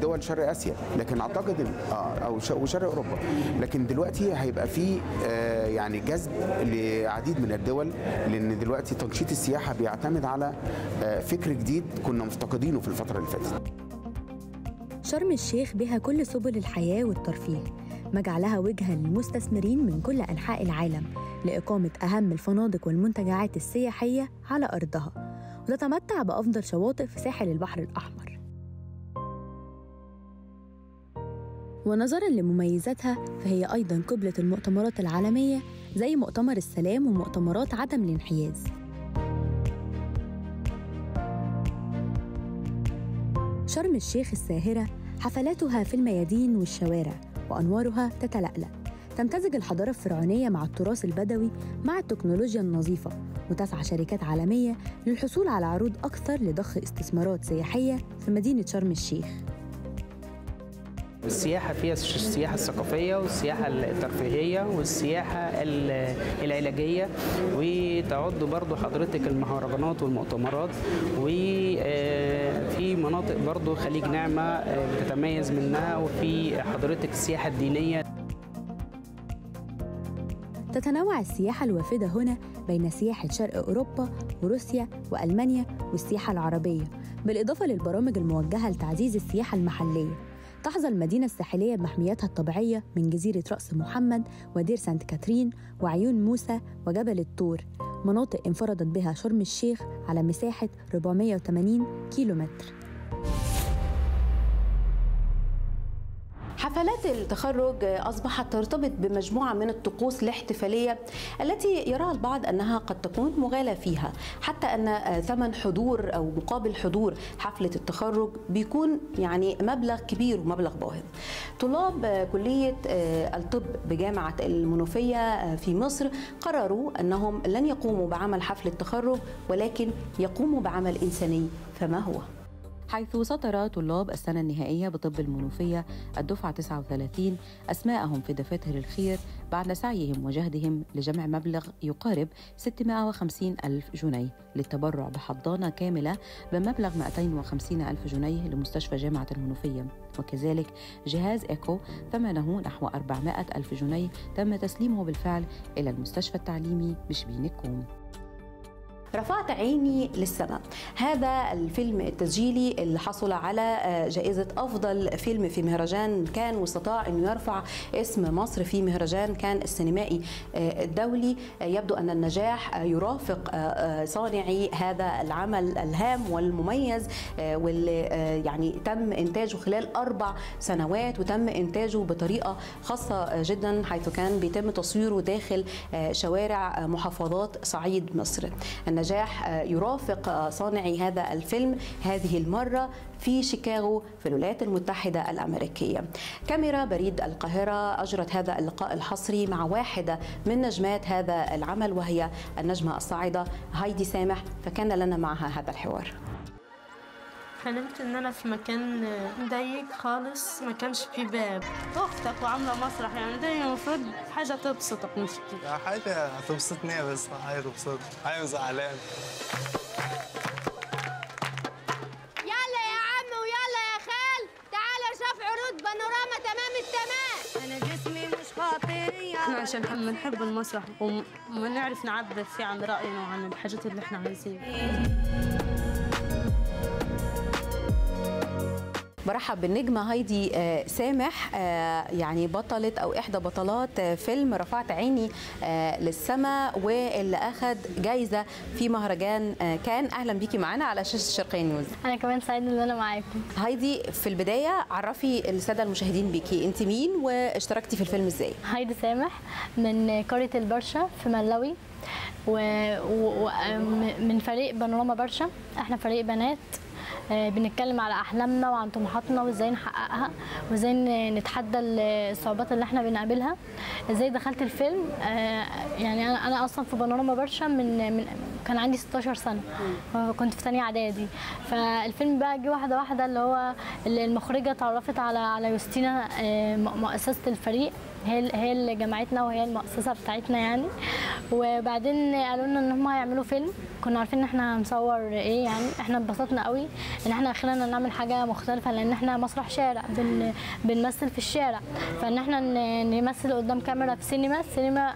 دول شرق آسيا لكن أعتقد آه، أو وشرق أوروبا. لكن دلوقتي هيبقى في آه، يعني جذب لعديد من الدول لأن دلوقتي تنشيط السياحة بيعتمد على آه، فكر جديد كنا مفتقدينه في الفترة اللي فاتت. شرم الشيخ بها كل سبل الحياة والترفيه. ما جعلها وجهة للمستثمرين من كل أنحاء العالم لإقامة أهم الفنادق والمنتجعات السياحية على أرضها وتتمتع بأفضل شواطئ في ساحل البحر الأحمر. ونظرا لمميزاتها فهي أيضا قبلة المؤتمرات العالمية زي مؤتمر السلام ومؤتمرات عدم الانحياز. شرم الشيخ الساهرة حفلاتها في الميادين والشوارع وأنوارها تتلألأ. تمتزج الحضارة الفرعونية مع التراث البدوي مع التكنولوجيا النظيفة وتسعى شركات عالمية للحصول على عروض أكثر لضخ استثمارات سياحية في مدينة شرم الشيخ. السياحة فيها السياحة الثقافية والسياحة الترفيهية والسياحة ال- العلاجية وتعد برضو حضرتك المهرجانات والمؤتمرات وفي مناطق برضو خليج نعمة آه، بتتميز منها وفي حضرتك السياحة الدينية. تتنوع السياحة الوافدة هنا بين سياحة شرق أوروبا وروسيا وألمانيا والسياحة العربية بالإضافة للبرامج الموجهة لتعزيز السياحة المحلية. تحظى المدينة الساحلية بمحمياتها الطبيعية من جزيرة رأس محمد ودير سانت كاترين وعيون موسى وجبل الطور. مناطق انفردت بها شرم الشيخ على مساحة 480 كيلومتر. حفلات التخرج أصبحت ترتبط بمجموعة من الطقوس الاحتفالية التي يراها البعض أنها قد تكون مغالى فيها حتى أن ثمن حضور أو مقابل حضور حفلة التخرج بيكون يعني مبلغ كبير ومبلغ باهظ طلاب كلية الطب بجامعة المنوفية في مصر قرروا أنهم لن يقوموا بعمل حفل التخرج ولكن يقوموا بعمل إنساني فما هو؟ حيث سطر طلاب السنة النهائية بطب المنوفية الدفعة 39 أسماءهم في دفاتر الخير بعد سعيهم وجهدهم لجمع مبلغ يقارب 650 ألف جنيه للتبرع بحضانة كاملة بمبلغ 250 ألف جنيه لمستشفى جامعة المنوفية. وكذلك جهاز إيكو ثمنه نحو 400 ألف جنيه تم تسليمه بالفعل إلى المستشفى التعليمي بشبين الكوم رفعت عيني للسماء. هذا الفيلم التسجيلي اللي حصل على جائزة أفضل فيلم في مهرجان كان واستطاع أن يرفع اسم مصر في مهرجان كان السينمائي الدولي. يبدو أن النجاح يرافق صانعي هذا العمل الهام والمميز واللي يعني تم إنتاجه خلال أربع سنوات وتم إنتاجه بطريقة خاصة جدا حيث كان بيتم تصويره داخل شوارع محافظات صعيد مصر. النجاح يرافق صانعي هذا الفيلم هذه المرة في شيكاغو في الولايات المتحدة الأمريكية. كاميرا بريد القاهرة أجرت هذا اللقاء الحصري مع واحدة من نجمات هذا العمل وهي النجمة الصاعدة هايدي سامح فكان لنا معها هذا الحوار. حلمت إن أنا في مكان ضيق خالص ما كانش فيه باب. أختك وعاملة مسرح يعني ده المفروض حاجة تبسطك مش كده؟ حاجة هتبسطني بس حاجة تبسطني حاجة زعلان. يلا يا عم ويلا يا خال تعالى شوف عروض بانوراما تمام التمام. أنا جسمي مش خاطري إحنا عشان إحنا بنحب المسرح وم- ونعرف نعبر فيه عن رأينا وعن الحاجات اللي إحنا عايزينها. برحب بالنجمة هايدي آه، سامح آه، يعني بطلة أو إحدى بطلات آه، فيلم رفعت عيني للسماء واللي أخذ جايزة في مهرجان كان. أهلا بيكي معانا على شاشة الشرقية نيوز. أنا كمان سعيدة إن أنا معاكم. هايدي في البداية عرفي السادة المشاهدين بيكي. أنت مين واشتركتي في الفيلم إزاي؟ هايدي سامح من قرية البرشا في ملاوي ومن و... و... من فريق بانوراما برشا. إحنا فريق بنات. بنتكلم على أحلامنا وعن طموحاتنا وإزاي نحققها وإزاي نتحدى الصعوبات اللي إحنا بنقابلها. إزاي دخلت الفيلم؟ آه، يعني أنا أنا أصلا في بانوراما برشا من من كان عندي 16 سنة كنت في ثانية إعدادي. فالفيلم بقى جه واحدة واحدة اللي هو المخرجة اتعرفت على على يوستينا آه، مؤسسة الفريق. هي هي اللي جمعتنا وهي المؤسسة بتاعتنا يعني. وبعدين قالوا لنا إن هم هيعملوا فيلم. كنا عارفين إن إحنا هنصور إيه يعني. إحنا اتبسطنا قوي إن إحنا أخيرا نعمل حاجة مختلفة لأن إحنا مسرح شارع بن بنمثل في الشارع. فإن إحنا نمثل قدام كاميرا في سينما السينما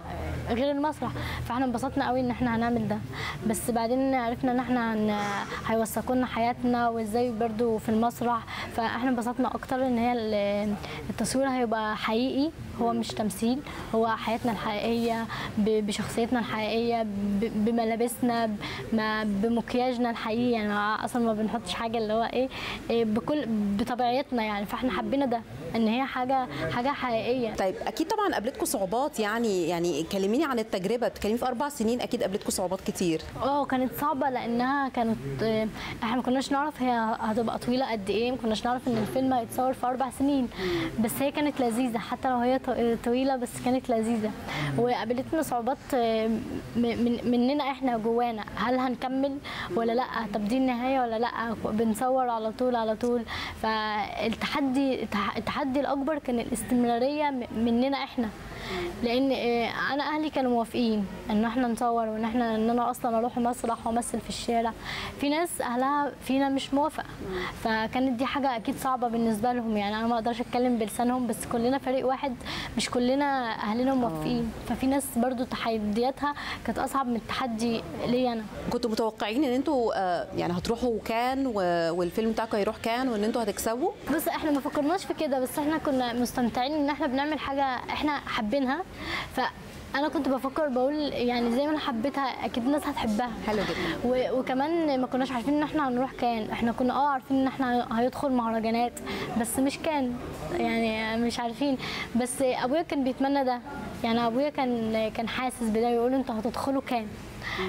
غير المسرح. فإحنا انبسطنا قوي إن إحنا هنعمل ده. بس بعدين عرفنا إن إحنا هيوثقوا لنا حياتنا وإزاي برضو في المسرح. فإحنا انبسطنا أكتر إن هي ال- التصوير هيبقى حقيقي. هو مش تمثيل هو حياتنا الحقيقية بشخصيتنا الحقيقية بملابسنا بمكياجنا الحقيقي. يعني أصلا ما بنحطش حاجة اللي هو إيه إيه بكل بطبيعتنا يعني فإحنا حبينا ده إن هي حاجة حاجة حقيقية. طيب أكيد طبعا قابلتكم صعوبات يعني يعني كلميني عن التجربة. بتكلمي في أربع سنين أكيد قابلتكم صعوبات كتير. آه كانت صعبة لأنها كانت آه، إحنا ما كناش نعرف هي هتبقى طويلة قد إيه ما كناش نعرف إن الفيلم هيتصور في أربع سنين. بس هي كانت لذيذة حتى لو هي ط- طويلة بس كانت لذيذة. وقابلتنا صعوبات آه، مننا إحنا جوانا. هل هنكمل ولا لأ؟ طب دي النهاية ولا لأ؟ بنصور على طول على طول. فالتحدي التح- التحدي الأكبر كان الاستمرارية م- مننا إحنا. لأن آه، أنا أهلي كانوا موافقين إن إحنا نصور وإن إحنا إن أنا أصلا أروح مسرح وأمثل في الشارع. في ناس أهلها فينا مش موافقة. فكانت دي حاجة أكيد صعبة بالنسبة لهم. يعني أنا ما أقدرش أتكلم بلسانهم بس كلنا فريق واحد مش كلنا أهلنا موافقين. ففي ناس برضو تحدياتها كانت أصعب من التحدي ليا أنا. كنتوا متوقعين إن أنتوا آه، يعني هتروحوا كان والفيلم بتاعكم هيروح كان وإن أنتوا هتكسبوا؟ بص إحنا ما فكرناش في كده بس إحنا كنا مستمتعين إن إحنا بنعمل حاجة إحنا حابينها فأنا كنت بفكر بقول يعني زي ما أنا حبيتها أكيد الناس هتحبها. حلو جدا. و- وكمان ما كناش عارفين إن إحنا هنروح كان. إحنا كنا آه عارفين إن إحنا هيدخل مهرجانات بس مش كان. يعني مش عارفين. بس أبويا كان بيتمنى ده. يعني أبويا كان كان حاسس بده يقول أنتوا هتدخلوا كان.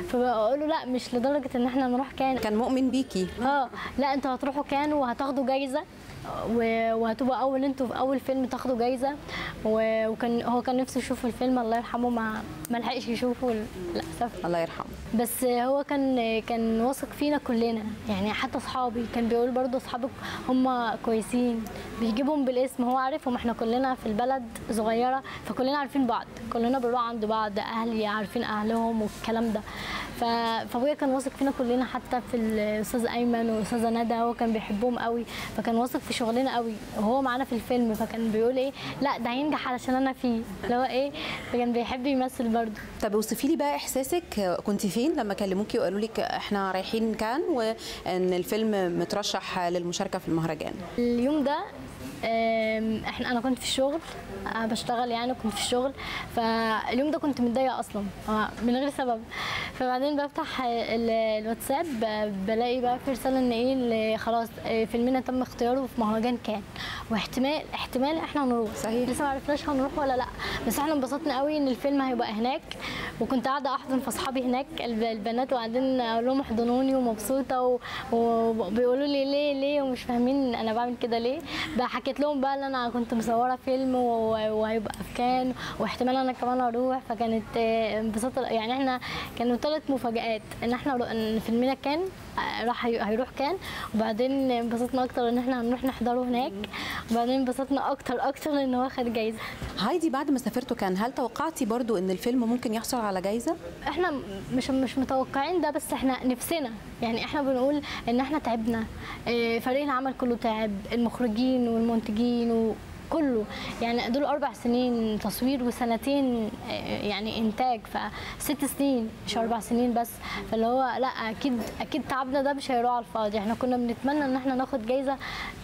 فبقول له لا مش لدرجة إن إحنا نروح كان. كان مؤمن بيكي. آه لا أنتوا هتروحوا كان وهتاخدوا جايزة. وهتبقى اول أنتوا في أول فيلم تاخدوا جايزة. وكان هو كان نفسه يشوف الفيلم الله يرحمه ما ما لحقش يشوفه للأسف. الله يرحمه. بس هو كان كان واثق فينا كلنا. يعني حتى أصحابي كان بيقول برضو أصحابك هم كويسين. بيجيبهم بالاسم هو عارفهم إحنا كلنا في البلد صغيرة فكلنا عارفين بعض. كلنا بنروح عند بعض أهلي عارفين أهلهم والكلام ده. فأبويا كان واثق فينا كلنا حتى في الأستاذ أيمن والاستاذه ندى هو كان بيحبهم قوي. فكان واثق في شغلنا قوي. وهو معانا في الفيلم فكان بيقول إيه لا ده هينجح علشان أنا فيه. اللي هو إيه فكان بيحب يمثل برضه. طب اوصفي لي بقى إحساسك كنت فين لما كلموكي وقالوا لك إحنا رايحين كان وإن الفيلم مترشح للمشاركة في المهرجان؟ اليوم ده إحنا أنا كنت في الشغل أنا بشتغل يعني كنت في الشغل فاليوم ده كنت متضايقة أصلا من غير سبب. فبعدين بفتح ال- الواتساب بلاقي بقى في رسالة إن إيه اللي خلاص آه، فيلمنا تم اختياره في مهرجان كان. واحتمال احتمال إحنا نروح صحيح. لسه ما عرفناش هنروح ولا لأ. بس إحنا انبسطنا قوي إن الفيلم هيبقى هناك وكنت قاعدة أحضن في اصحابي هناك الب- البنات وقاعدين أقول لهم احضنوني ومبسوطة وبيقولوا لي ليه ليه ومش فاهمين أنا بعمل كده ليه. بقى حكيت لهم بقى إن أنا كنت مصورة فيلم وهيبقى في كان واحتمال أنا كمان أروح فكانت آه، انبساط يعني إحنا كانوا ثلاث مفاجآت إن إحنا إن فيلمنا كان آه، راح هي- هيروح كان وبعدين انبسطنا أكتر إن إحنا هنروح نحضره هناك وبعدين انبسطنا أكتر أكتر إن هو خد جايزة. هايدي بعد ما سافرتوا كان هل توقعتي برضو إن الفيلم ممكن يحصل على جايزة؟ إحنا مش مش متوقعين ده بس إحنا نفسنا يعني إحنا بنقول إن إحنا تعبنا آه، فريق العمل كله تعب المخرجين والمنتجين conseguindo وكله يعني دول أربع سنين تصوير وسنتين يعني إنتاج فست سنين مش أربع سنين بس. فاللي هو لأ أكيد أكيد تعبنا ده مش هيروح على الفاضي. إحنا كنا بنتمنى إن إحنا ناخد جايزة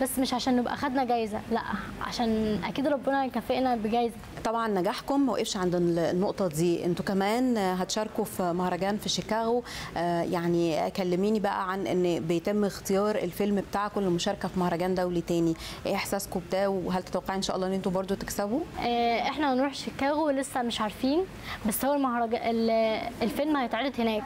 بس مش عشان نبقى خدنا جايزة لأ عشان أكيد ربنا هيكافئنا بجايزة. طبعا نجاحكم ما وقفش عند النقطة دي. أنتوا كمان هتشاركوا في مهرجان في شيكاغو. آه، يعني كلميني بقى عن إن بيتم اختيار الفيلم بتاعكم للمشاركه في مهرجان دولي تاني. إيه إحساسكم بده؟ وهل تتوقعوا إن شاء الله إن أنتوا برضو تكسبوا. آه، إحنا هنروح شيكاغو لسه مش عارفين بس هو المهرجان ال- الفيلم هيتعرض هناك.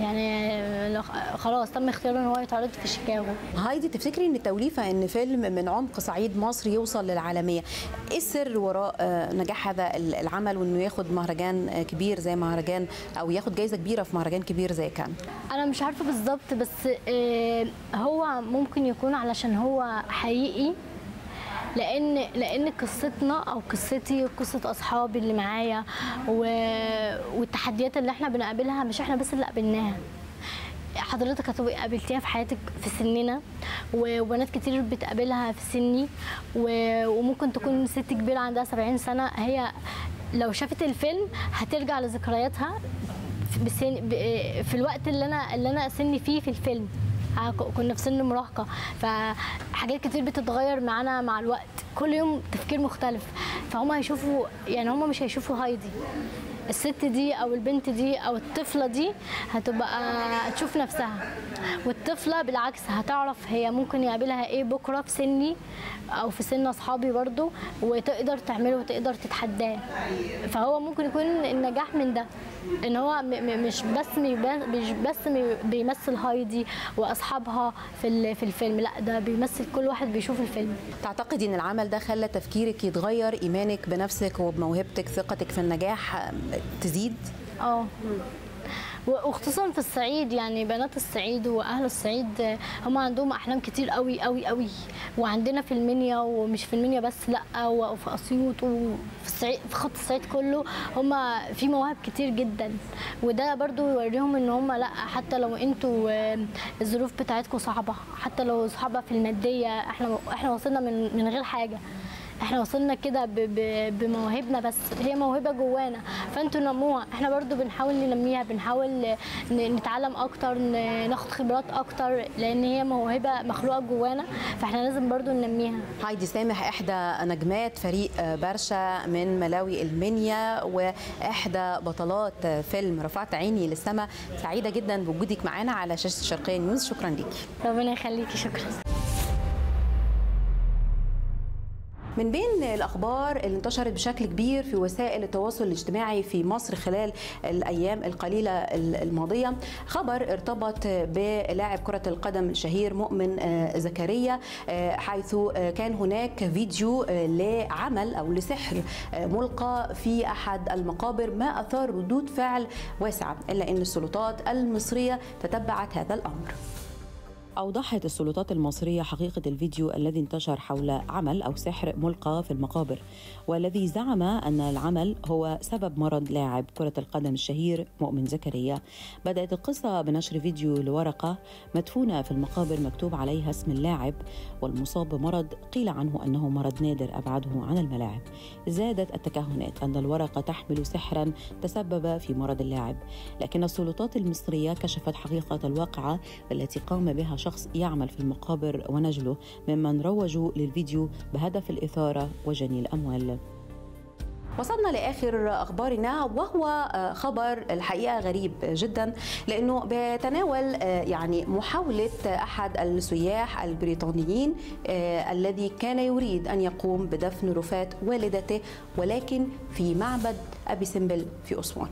يعني آه، خلاص تم اختياره إن هو يتعرض في شيكاغو. هايدي تفتكري إن التوليفة إن فيلم من عمق صعيد مصر يوصل للعالمية؟ إيه السر وراء آه، نجاح هذا ال- العمل وإنه ياخد مهرجان كبير زي مهرجان أو ياخد جايزة كبيرة في مهرجان كبير زي كان؟ أنا مش عارفة بالظبط بس هو ممكن يكون علشان هو حقيقي. لأن لأن قصتنا أو قصتي وقصة أصحابي اللي معايا و- والتحديات اللي إحنا بنقابلها مش إحنا بس اللي قابلناها. حضرتك هتبقي قابلتيها في حياتك في سننا وبنات كتير بتقابلها في سني وممكن تكون ست كبيرة عندها 70 سنة هي لو شافت الفيلم هترجع لذكرياتها في- الوقت اللي أنا اللي أنا سني فيه في الفيلم. كنا في سن مراهقة. فحاجات كتير بتتغير معانا مع الوقت. كل يوم تفكير مختلف. فهم هيشوفوا يعني هم مش هيشوفوا هايدي. الست دي أو البنت دي أو الطفلة دي هتبقى هتشوف نفسها. والطفلة بالعكس هتعرف هي ممكن يقابلها إيه بكرة في سني أو في سن أصحابي برضو وتقدر تعمله وتقدر تتحداه. فهو ممكن يكون النجاح من ده. إن هو مش بس مش بس بيمثل هايدي وأصحابها في في الفيلم لأ ده بيمثل كل واحد بيشوف الفيلم. تعتقدي إن العمل ده خلى تفكيرك يتغير إيمانك بنفسك وبموهبتك ثقتك في النجاح تزيد؟ آه. وخصوصا في الصعيد يعني بنات الصعيد وأهل الصعيد هم عندهم أحلام كتير قوي قوي قوي وعندنا في المنيا ومش في المنيا بس لأ وفي أسيوط وفي الصعيد في خط الصعيد كله هم في مواهب كتير جدا. وده برضو يوريهم إن هم لأ حتى لو أنتوا آه، الظروف بتاعتكم صعبة حتى لو صعبة في المادية إحنا إحنا وصلنا من من غير حاجة. إحنا وصلنا كده ب- ب- بمواهبنا بس هي موهبة جوانا. فانتوا نموها. إحنا برضو بنحاول ننميها بنحاول نتعلم أكتر ناخد خبرات أكتر لأن هي موهبة مخلوقة جوانا فاحنا لازم برضو ننميها. هايدي سامح إحدى نجمات فريق برشا من ملاوي المنيا وإحدى بطلات فيلم رفعت عيني للسماء سعيدة جدا بوجودك معانا على شاشة الشرقيه نيوز. شكرا ليكي. ربنا يخليكي. شكرا. من بين الأخبار اللي انتشرت بشكل كبير في وسائل التواصل الاجتماعي في مصر خلال الأيام القليلة الماضية خبر ارتبط بلاعب كرة القدم الشهير مؤمن آه، زكريا آه، حيث آه، كان هناك فيديو لعمل أو لسحر ملقى في أحد المقابر ما أثار ردود فعل واسعة إلا إن السلطات المصرية تتبعت هذا الأمر. أوضحت السلطات المصرية حقيقة الفيديو الذي انتشر حول عمل أو سحر ملقى في المقابر والذي زعم أن العمل هو سبب مرض لاعب كرة القدم الشهير مؤمن زكريا. بدأت القصة بنشر فيديو لورقة مدفونة في المقابر مكتوب عليها اسم اللاعب والمصاب بمرض قيل عنه أنه مرض نادر أبعده عن الملاعب. زادت التكهنات أن الورقة تحمل سحرا تسبب في مرض اللاعب لكن السلطات المصرية كشفت حقيقة الواقعة التي قام بها شخص يعمل في المقابر ونجله ممن روجوا للفيديو بهدف الإثارة وجني الأموال وصلنا لآخر أخبارنا وهو خبر الحقيقة غريب جدا لأنه بيتناول يعني محاولة أحد السياح البريطانيين الذي كان يريد أن يقوم بدفن رفاه والدته ولكن في معبد أبي سمبل في أسوان.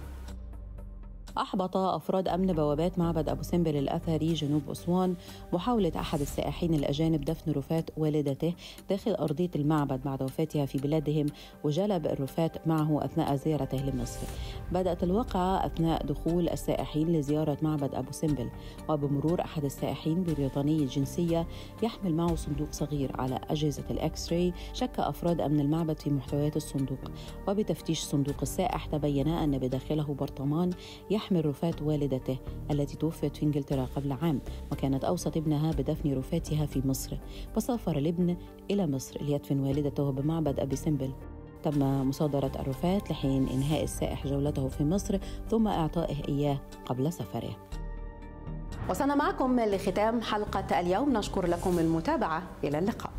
أحبط أفراد أمن بوابات معبد أبو سمبل الأثري جنوب أسوان محاولة أحد السائحين الأجانب دفن رفاة والدته داخل أرضية المعبد بعد وفاتها في بلادهم وجلب الرفاة معه أثناء زيارته لمصر. بدأت الواقعة أثناء دخول السائحين لزيارة معبد أبو سمبل وبمرور أحد السائحين بريطاني الجنسية يحمل معه صندوق صغير على أجهزة الإكس راي شك أفراد أمن المعبد في محتويات الصندوق. وبتفتيش صندوق السائح تبين أن بداخله برطمان يحمل يحمل رفاة والدته التي توفيت في إنجلترا قبل عام وكانت اوصت ابنها بدفن رفاتها في مصر. فسافر الابن إلى مصر ليدفن والدته بمعبد أبي سمبل. تم مصادرة الرفاة لحين إنهاء السائح جولته في مصر ثم إعطائه إياه قبل سفره. وصلنا معكم لختام حلقة اليوم. نشكر لكم المتابعة. إلى اللقاء.